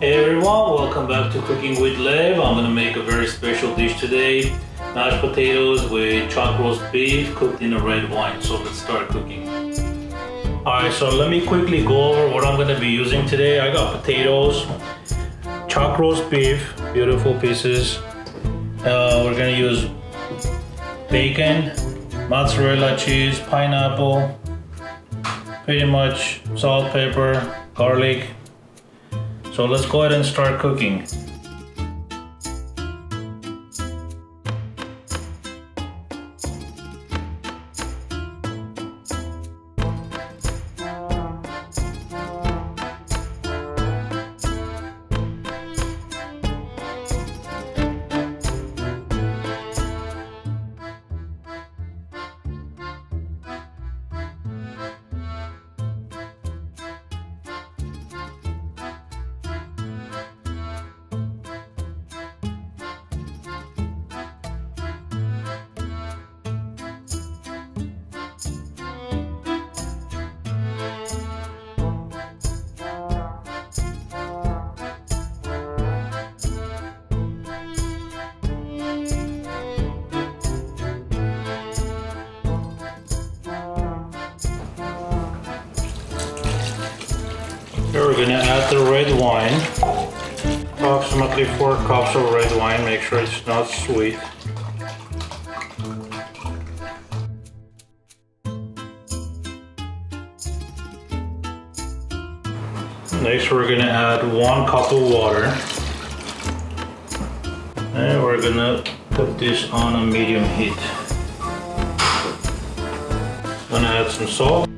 Hey everyone, welcome back to Cooking with Lev. I'm gonna make a very special dish today. Mashed potatoes with chuck roast beef cooked in a red wine. So let's start cooking. Alright, so let me quickly go over what I'm gonna be using today. I got potatoes, chuck roast beef, beautiful pieces. Uh, we're gonna use bacon, mozzarella cheese, pineapple, pretty much salt, pepper, garlic. So let's go ahead and start cooking. Gonna add the red wine. Approximately four cups of red wine. Make sure it's not sweet. Next we're gonna add one cup of water. And we're gonna put this on a medium heat. Gonna add some salt.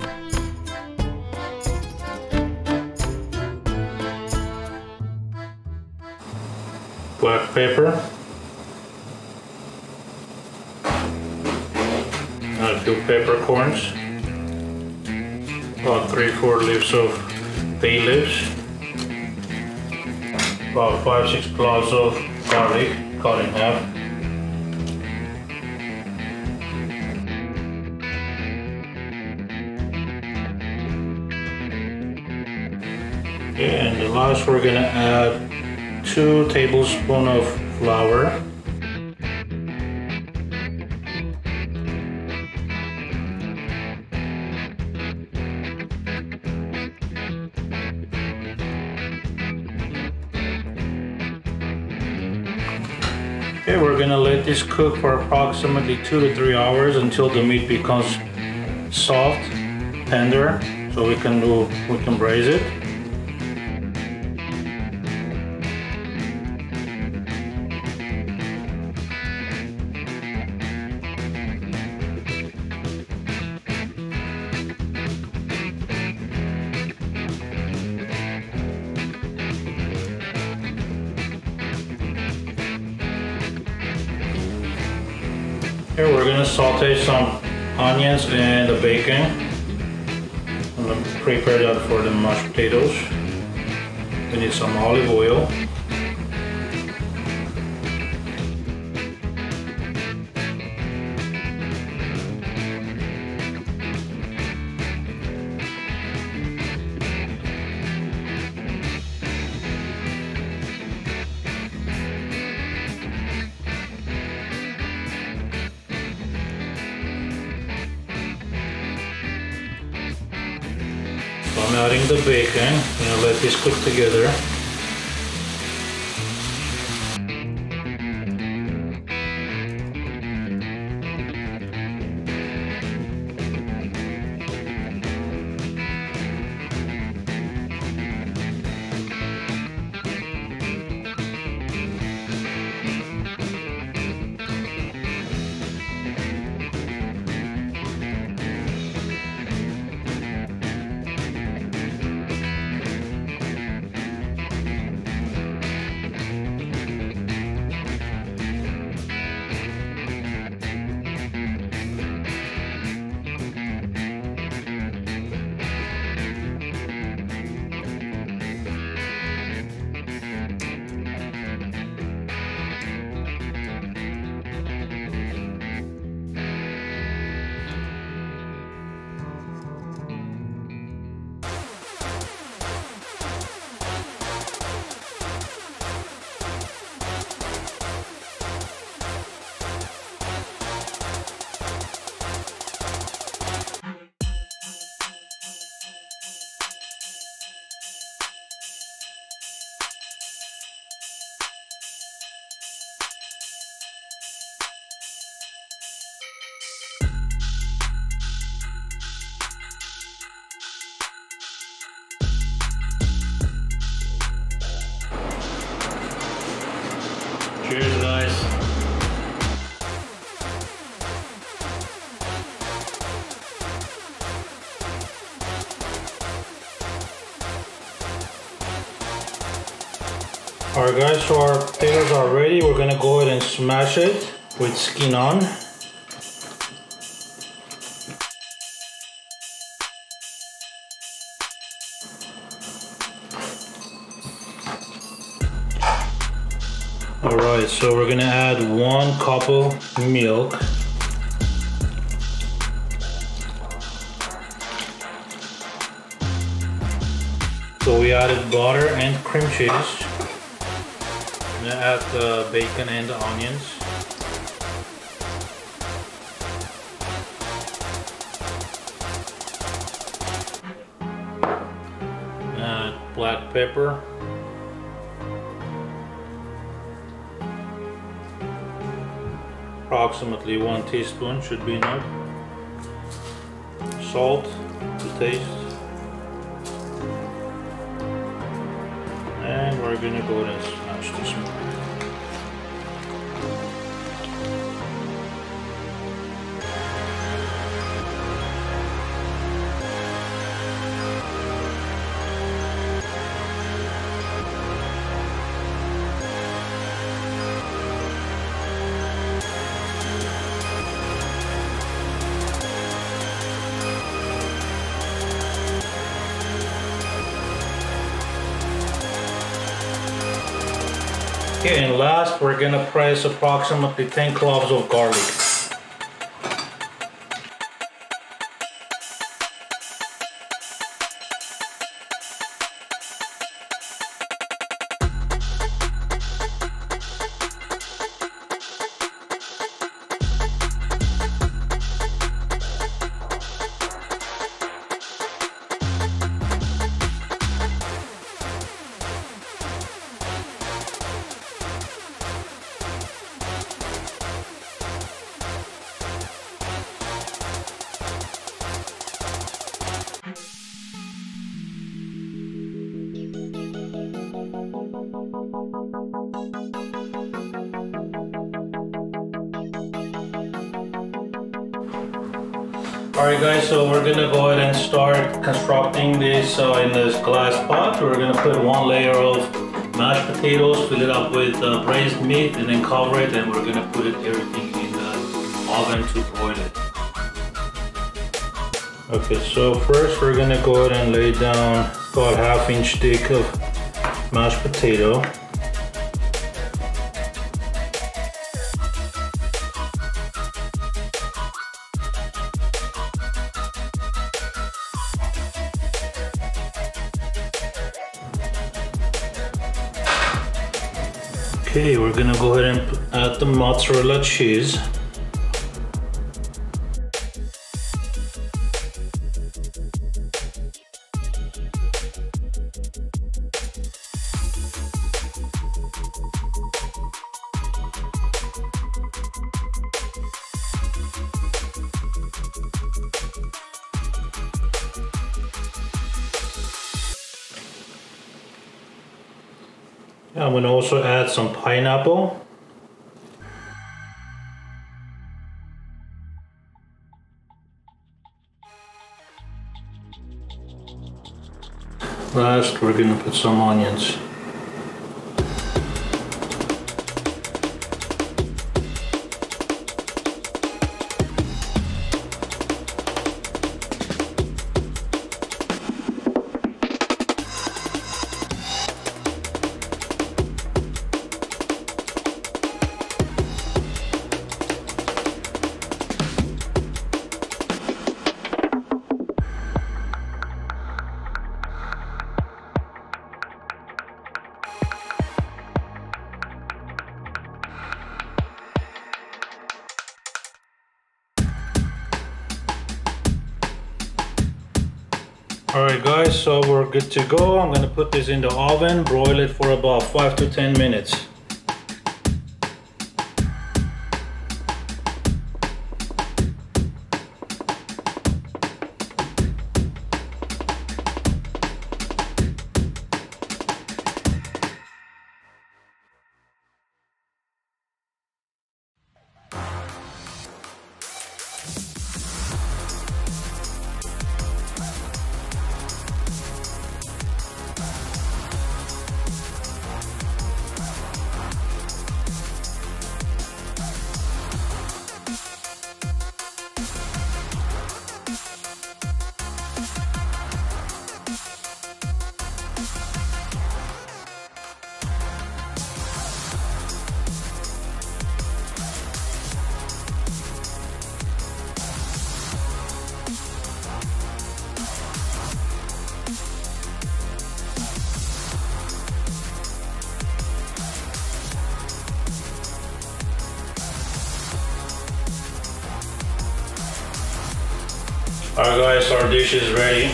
Black pepper, a uh, few peppercorns, about three, four leaves of bay leaves, about five, six cloves of garlic cut in half. And the last we're gonna add two tablespoons of flour. Okay, we're gonna let this cook for approximately two to three hours until the meat becomes soft, tender, so we can do we can braise it. Here we're gonna saute some onions and the bacon. I'm gonna prepare that for the mashed potatoes. We need some olive oil. Adding the bacon. Gonna let this cook together. Cheers, guys. Alright guys, so our potatoes are ready. We're gonna go ahead and smash it with skin on. Alright, so we're gonna add one cup of milk. So we added butter and cream cheese. I'm gonna add the bacon and the onions. Black pepper. Approximately one teaspoon should be enough. Salt to taste. And we're gonna go and smash this one. Okay, and last we're gonna press approximately 10 cloves of garlic. Alright guys, so we're gonna go ahead and start constructing this uh, in this glass pot. We're gonna put one layer of mashed potatoes, fill it up with uh, braised meat, and then cover it, and we're gonna put it everything in the oven to boil it. Okay, so first we're gonna go ahead and lay down about half inch thick of mashed potato. Okay, we're gonna go ahead and add the mozzarella cheese. I'm gonna also add some pineapple. Last, we're gonna put some onions. So we're good to go. I'm gonna put this in the oven, broil it for about 5 to 10 minutes. Guys, our dish is ready.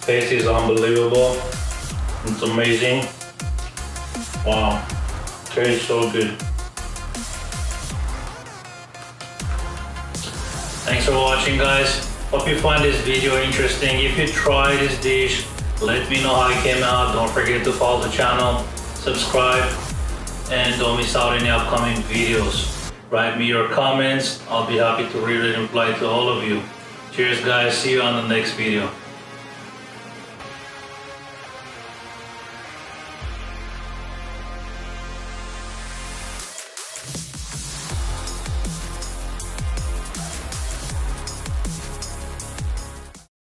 Taste is unbelievable. It's amazing. Wow. Tastes so good. Thanks for watching guys. Hope you find this video interesting. If you try this dish, let me know how it came out. Don't forget to follow the channel, subscribe, and don't miss out any upcoming videos. Write me your comments. I'll be happy to read and reply to all of you. Cheers guys. See you on the next video.